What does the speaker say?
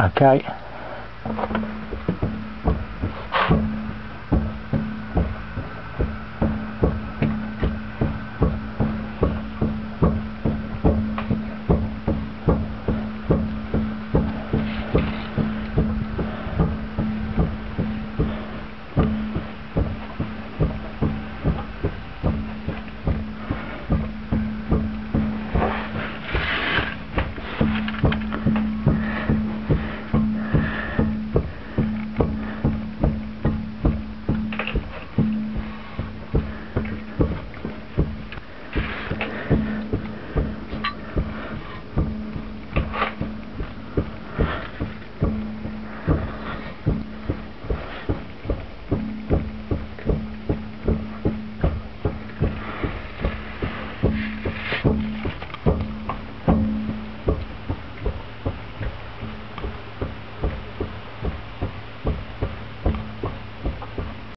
Okay.